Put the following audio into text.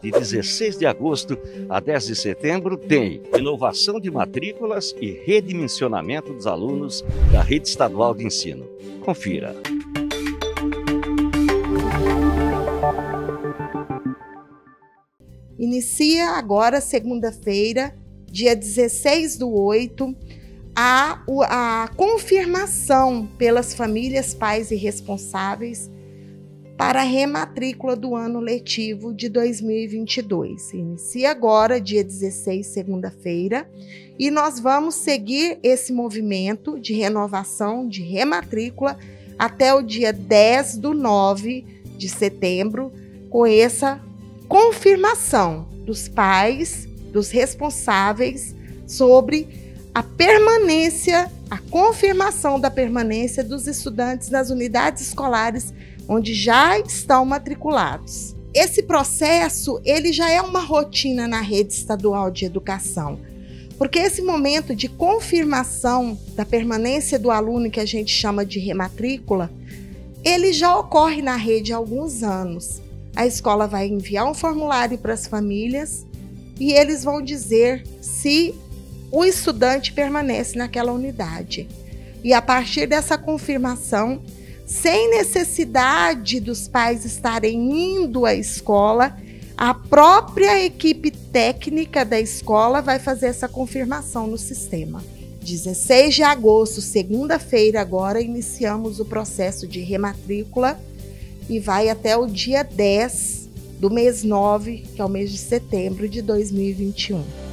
De 16 de agosto a 10 de setembro, tem inovação de matrículas e redimensionamento dos alunos da rede estadual de ensino. Confira. Inicia agora, segunda-feira, dia 16 do 8, a, a confirmação pelas famílias, pais e responsáveis para a rematrícula do ano letivo de 2022. Inicia agora, dia 16, segunda-feira, e nós vamos seguir esse movimento de renovação, de rematrícula, até o dia 10 do 9 de setembro, com essa confirmação dos pais, dos responsáveis sobre a permanência, a confirmação da permanência dos estudantes nas unidades escolares onde já estão matriculados. Esse processo, ele já é uma rotina na rede estadual de educação. Porque esse momento de confirmação da permanência do aluno que a gente chama de rematrícula, ele já ocorre na rede há alguns anos. A escola vai enviar um formulário para as famílias e eles vão dizer se o estudante permanece naquela unidade. E a partir dessa confirmação, sem necessidade dos pais estarem indo à escola, a própria equipe técnica da escola vai fazer essa confirmação no sistema. 16 de agosto, segunda-feira, agora iniciamos o processo de rematrícula e vai até o dia 10 do mês 9, que é o mês de setembro de 2021.